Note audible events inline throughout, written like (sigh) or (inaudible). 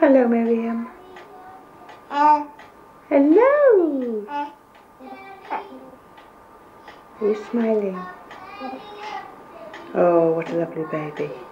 Hello, Miriam. Hello. Are you smiling? Oh, what a lovely baby.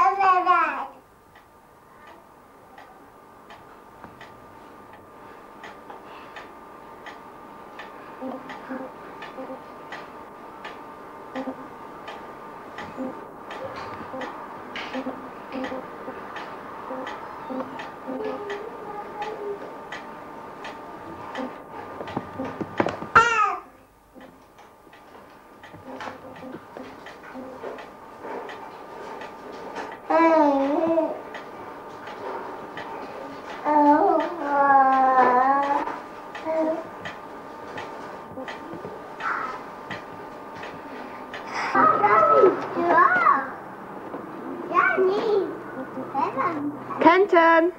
Kenton!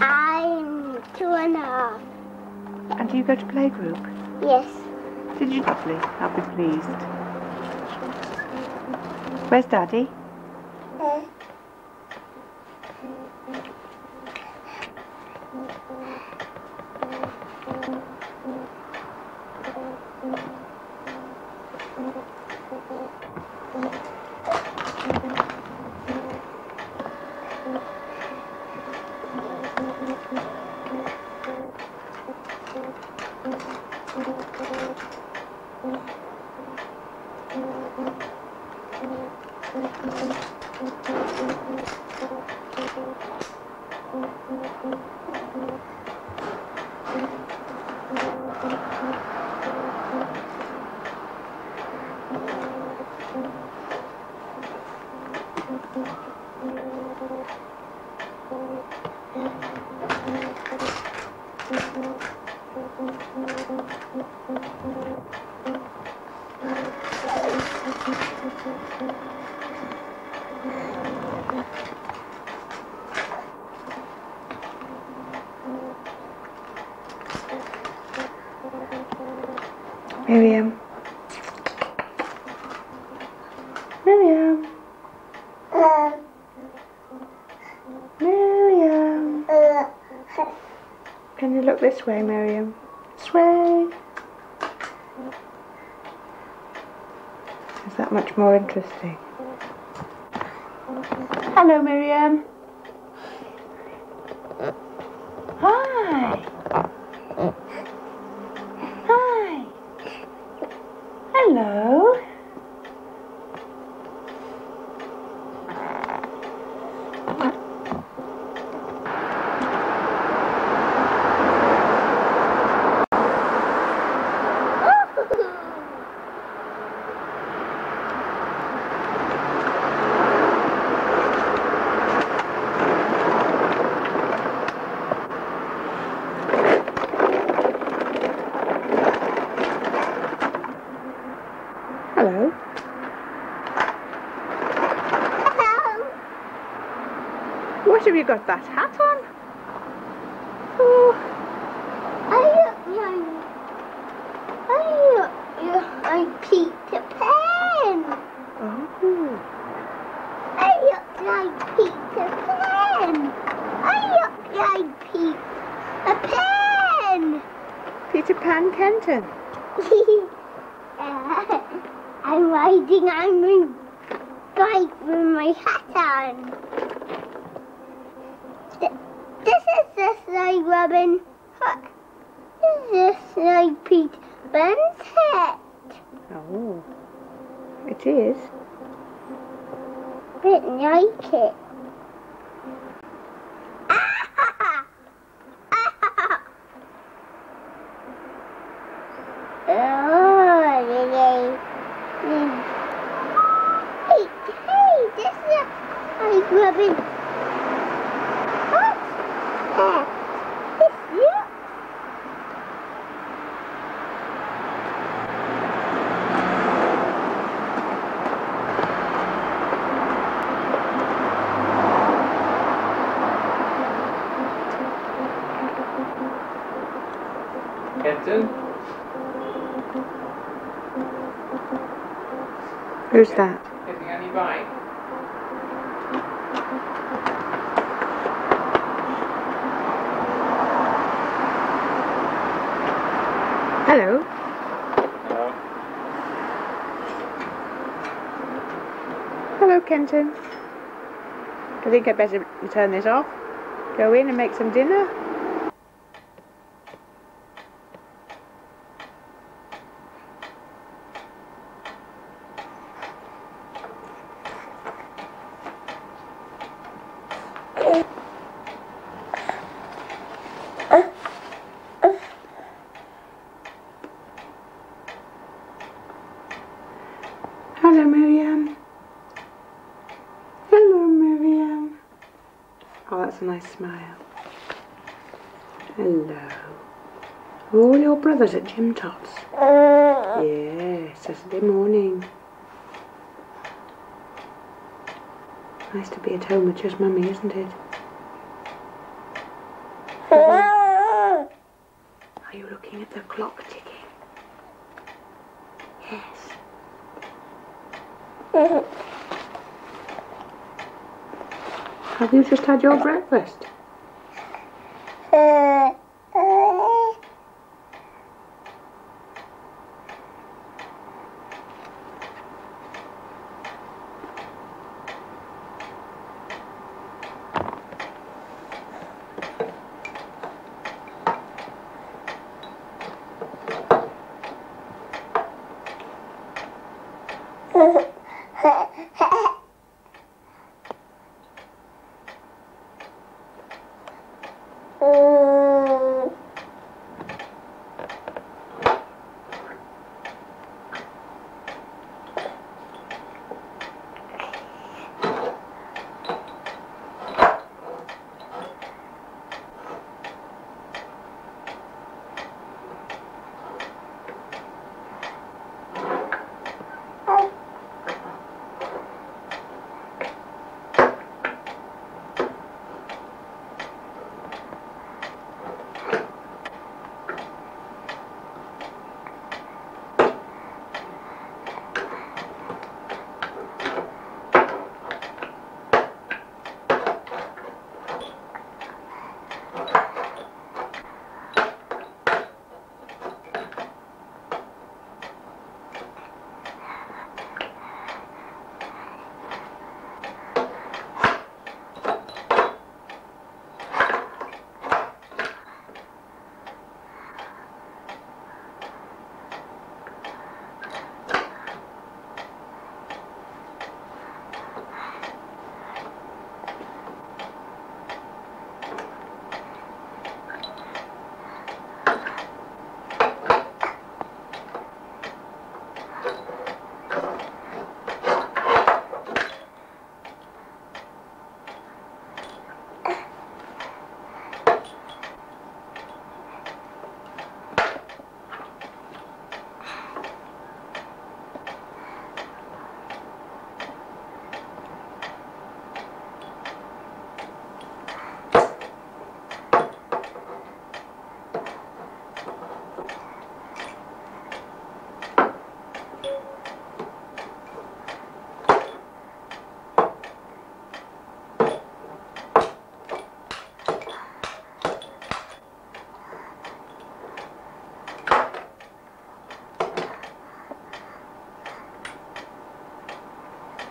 I'm two and a half. And do you go to playgroup? Yes. Did you lovely? I'll be pleased. Where's Daddy? Uh, Miriam. Miriam. Miriam. Can you look this way, Miriam? This way. Is that much more interesting? Hello, Miriam. Hi. Hello. Hello. What have you got that hat on? Oh, I look young. I look Peter Pan. oh. I look like Peter Pan. I look like Peter Pan. Peter Pan Kenton. (laughs) Uh, I'm riding on my bike with my hat on. This like Robin Hood. This is just like Peter Pan's hat. Oh. It is. Didn't like it. Oh, (laughs) really? Mm. Hey, hey, this is like Robin Hood hat. Kenton. Who's that? Getting any bike? Hello. Hello. Hello, Kenton. I think I'd better turn this off. Go in and make some dinner. Hello, Miriam. Hello, Miriam. A nice smile. Hello. Uh, all your brothers at Jim Tots. Yes, Saturday morning. Nice to be at home with just mummy, isn't it? Are you looking at the clock ticking? Yes. Have you just had your breakfast?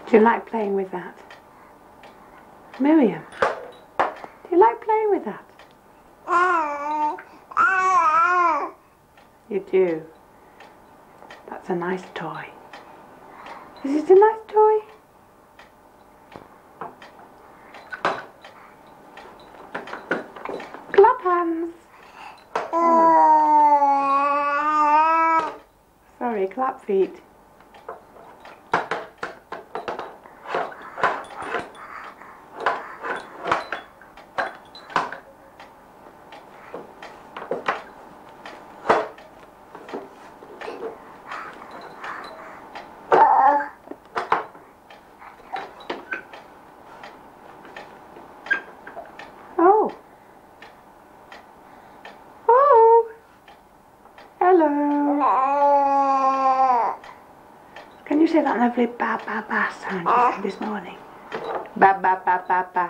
Do you like playing with that? Miriam, do you like playing with that? You do. That's a nice toy. Is it a nice toy? Clap hands. Sorry, clap feet. Oh. Oh. Say that lovely ba ba ba sound said this morning? Ba ba ba ba ba.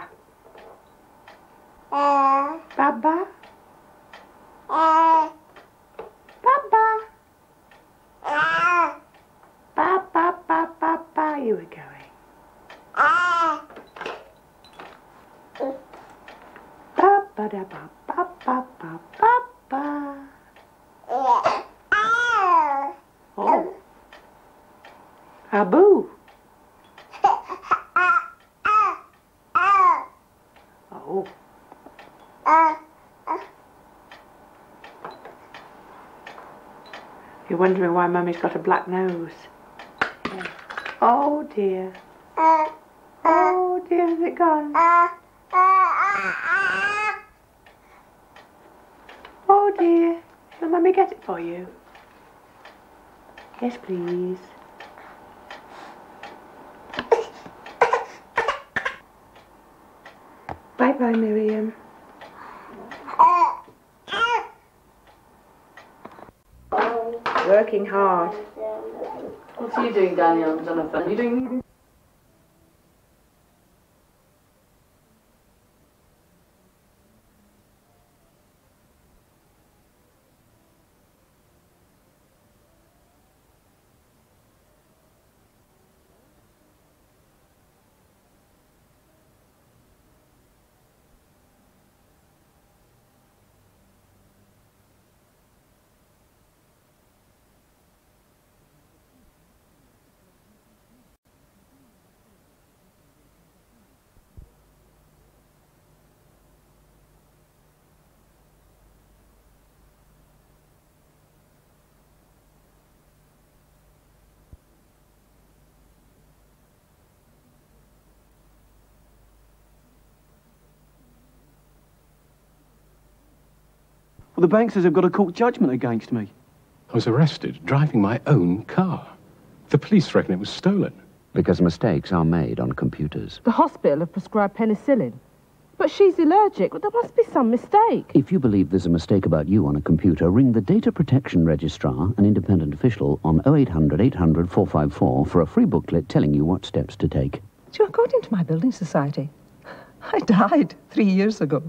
Uh, Ba ba. uh, Ba ba. uh, Ba ba ba ba ba. You were going. uh. Ba ba da ba ba ba ba ba ba. Oh. Abu. Oh. You're wondering why Mummy's got a black nose. Oh dear. Oh dear, has it gone? Oh dear. Will Mummy get it for you? Yes, please. Bye bye, Miriam. Working hard. What are you doing, Daniel, Jonathan? Are you doing Well, the bank says they've got a court judgment against me. I was arrested driving my own car. The police reckon it was stolen. Because mistakes are made on computers. The hospital have prescribed penicillin. But she's allergic. There must be some mistake. If you believe there's a mistake about you on a computer, ring the Data Protection Registrar, an independent official, on 0800 800 454 for a free booklet telling you what steps to take. You got into my building society. (laughs) I died three years ago.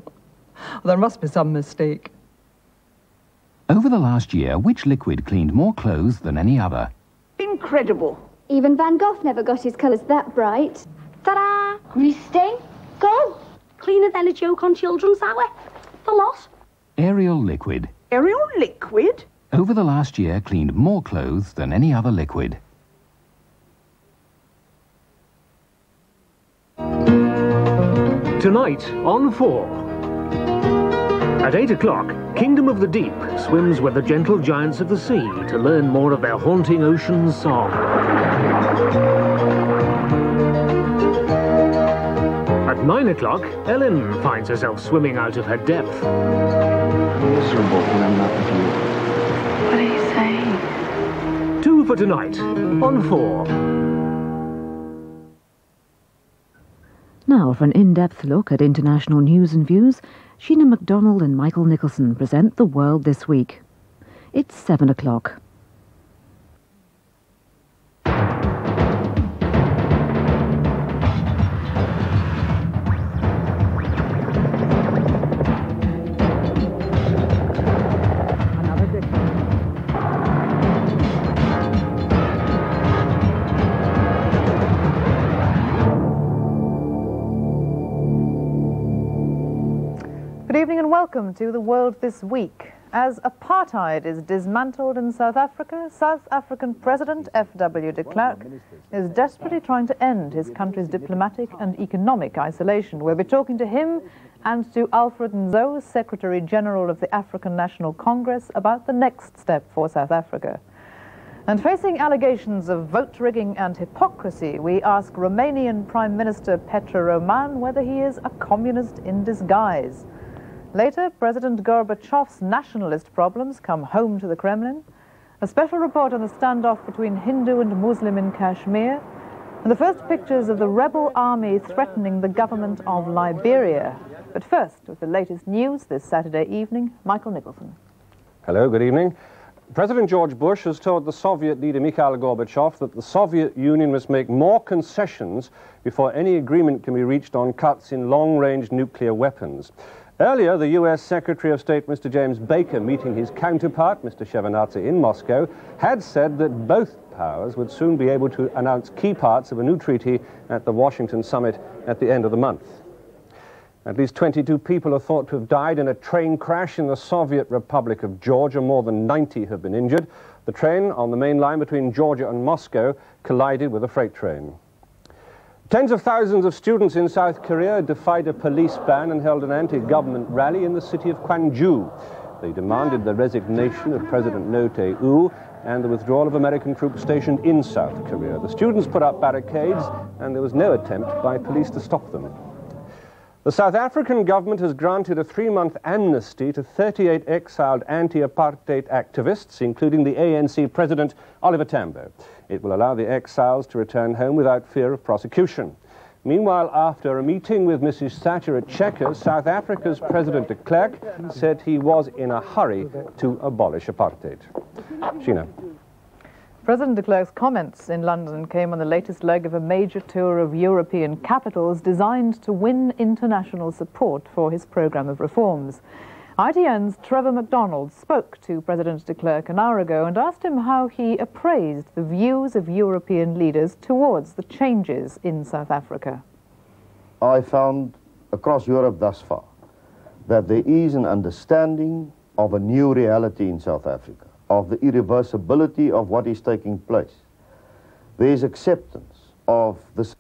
There must be some mistake. Over the last year, which liquid cleaned more clothes than any other? Incredible. Even Van Gogh never got his colours that bright. Ta-da! Greasing. Go! Cleaner than a joke on children's hour. The lot. Ariel liquid. Ariel liquid? Over the last year, cleaned more clothes than any other liquid. Tonight on 4. At 8 o'clock, Kingdom of the Deep swims with the gentle giants of the sea to learn more of their haunting ocean song. At 9 o'clock, Ellen finds herself swimming out of her depth. Miserable when I'm not with you. What are you saying? Two for tonight on 4. Now, for an in depth look at international news and views, Sheena MacDonald and Michael Nicholson present The World This Week. It's seven o'clock. Good evening and welcome to The World This Week. As apartheid is dismantled in South Africa, South African President F.W. de Klerk is desperately trying to end his country's diplomatic and economic isolation. We'll be talking to him and to Alfred Nzo, Secretary General of the African National Congress, about the next step for South Africa. And facing allegations of vote rigging and hypocrisy, we ask Romanian Prime Minister Petre Roman whether he is a communist in disguise. Later, President Gorbachev's nationalist problems come home to the Kremlin. A special report on the standoff between Hindu and Muslim in Kashmir. And the first pictures of the rebel army threatening the government of Liberia. But first, with the latest news this Saturday evening, Michael Nicholson. Hello, good evening. President George Bush has told the Soviet leader Mikhail Gorbachev that the Soviet Union must make more concessions before any agreement can be reached on cuts in long-range nuclear weapons. Earlier, the U.S. Secretary of State, Mr. James Baker, meeting his counterpart, Mr. Shevardnadze, in Moscow, had said that both powers would soon be able to announce key parts of a new treaty at the Washington summit at the end of the month. At least 22 people are thought to have died in a train crash in the Soviet Republic of Georgia. More than 90 have been injured. The train on the main line between Georgia and Moscow collided with a freight train. Tens of thousands of students in South Korea defied a police ban and held an anti-government rally in the city of Gwangju. They demanded the resignation of President Roh Tae-woo and the withdrawal of American troops stationed in South Korea. The students put up barricades and there was no attempt by police to stop them. The South African government has granted a three-month amnesty to 38 exiled anti-apartheid activists, including the ANC president, Oliver Tambo. It will allow the exiles to return home without fear of prosecution. Meanwhile, after a meeting with Mrs. Thatcher at Chequers, South Africa's President de Klerk said he was in a hurry to abolish apartheid. Sheena. President de Klerk's comments in London came on the latest leg of a major tour of European capitals designed to win international support for his programme of reforms. ITN's Trevor McDonald spoke to President de Klerk an hour ago and asked him how he appraised the views of European leaders towards the changes in South Africa. I found across Europe thus far that there is an understanding of a new reality in South Africa of the irreversibility of what is taking place. There is acceptance of this